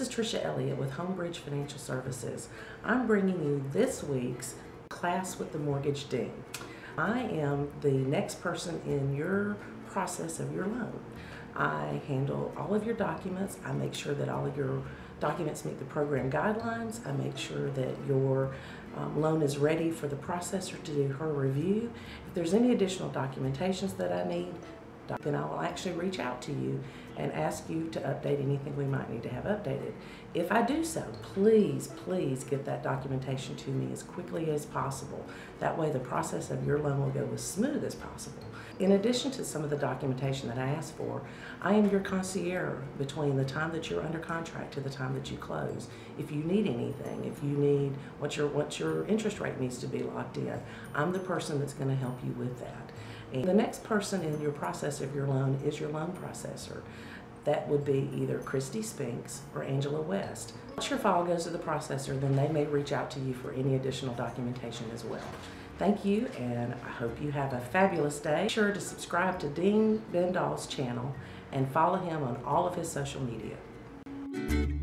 This is Tricia Elliott with Homebridge Financial Services. I'm bringing you this week's class with the mortgage dean. I am the next person in your process of your loan. I handle all of your documents. I make sure that all of your documents meet the program guidelines. I make sure that your um, loan is ready for the processor to do her review. If there's any additional documentations that I need, then I will actually reach out to you and ask you to update anything we might need to have updated. If I do so, please, please get that documentation to me as quickly as possible. That way the process of your loan will go as smooth as possible. In addition to some of the documentation that I ask for, I am your concierge between the time that you're under contract to the time that you close. If you need anything, if you need what your what your interest rate needs to be locked in, I'm the person that's going to help you with that. And the next person in your process of your loan is your loan processor. That would be either Christy Spinks or Angela West. Once your file goes to the processor, then they may reach out to you for any additional documentation as well. Thank you, and I hope you have a fabulous day. Be sure to subscribe to Dean Bendall's channel and follow him on all of his social media.